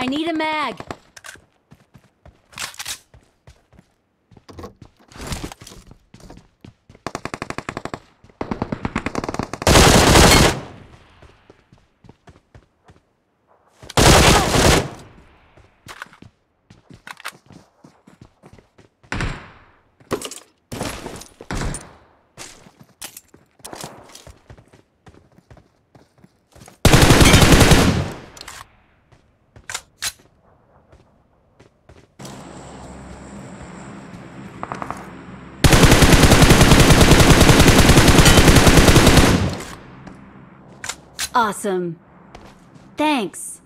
I need a mag. Awesome. Thanks.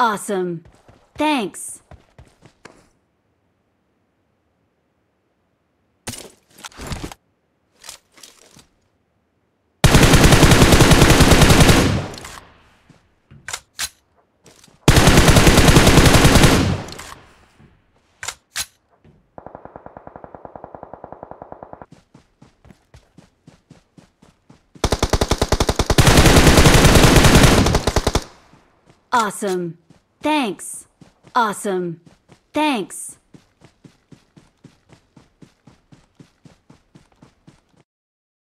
Awesome. Thanks. Awesome. Thanks. Awesome. Thanks.